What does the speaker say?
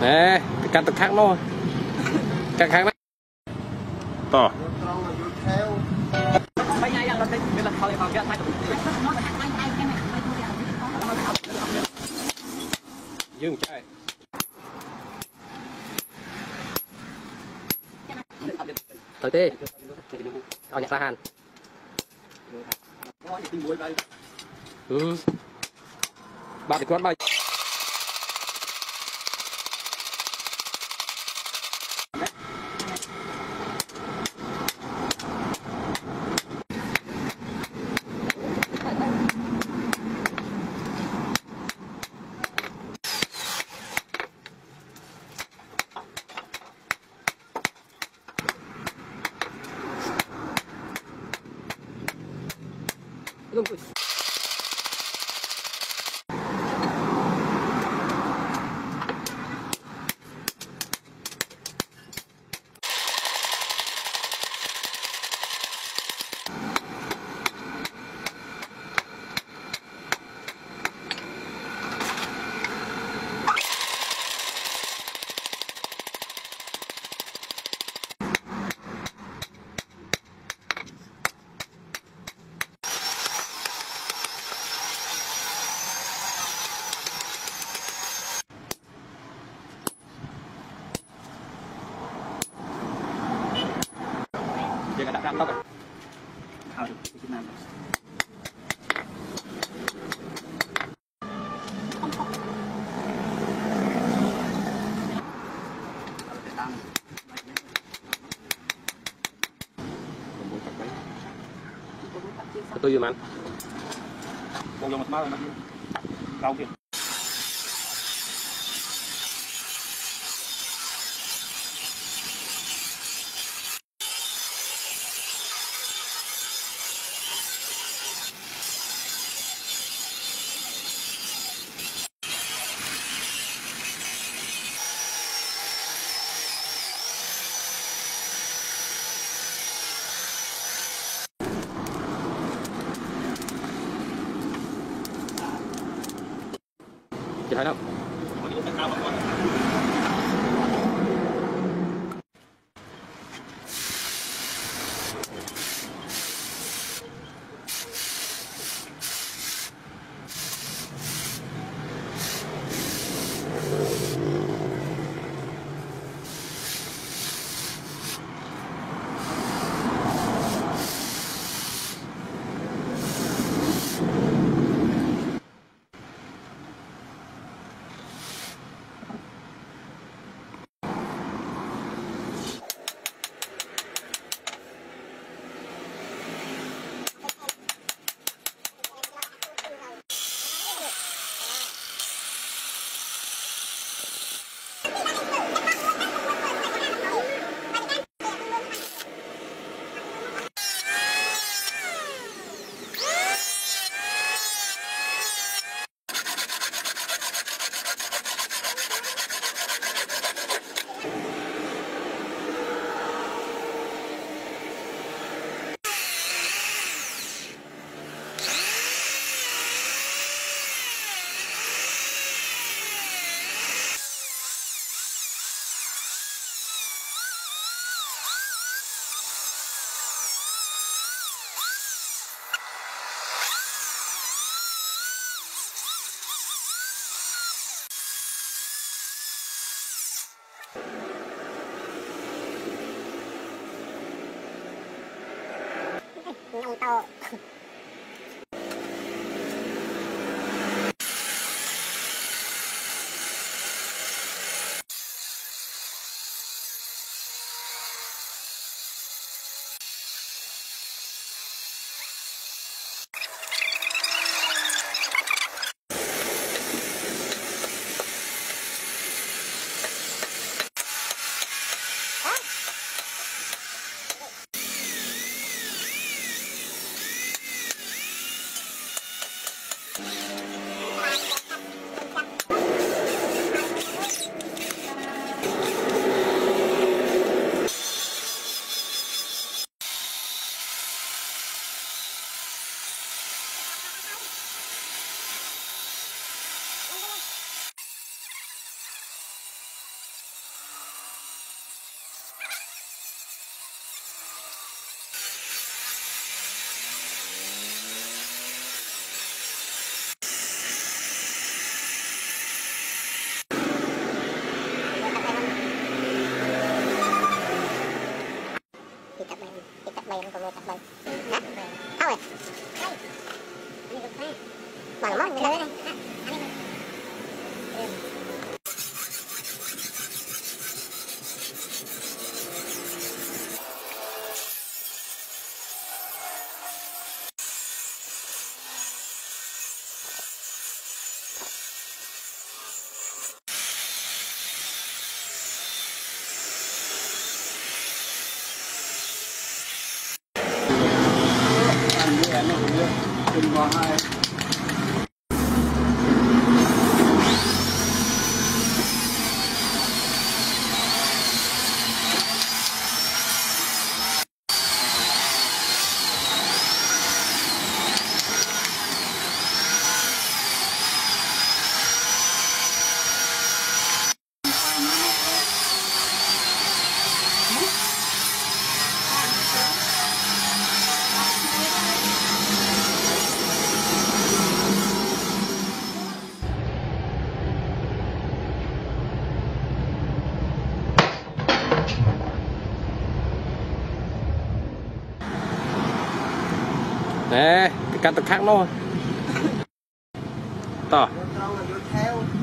nè cắt tật khác luôn cắt khác đấy, to. Dừng chạy. thời tê ở nhà xa hàn. Ừ. Bạn thì con bay Đúng rồi. mình đã đang tóc rồi được cái chức năng tôi dùm anh. Còn dùng một má rồi mà. Rau kìa. จะใช้แล้ว nè cắt ikat bayan ikat bayan kalau ikat bayan nah tahu ya mana mana behind. កាត់ទៅខាងនោះតោះ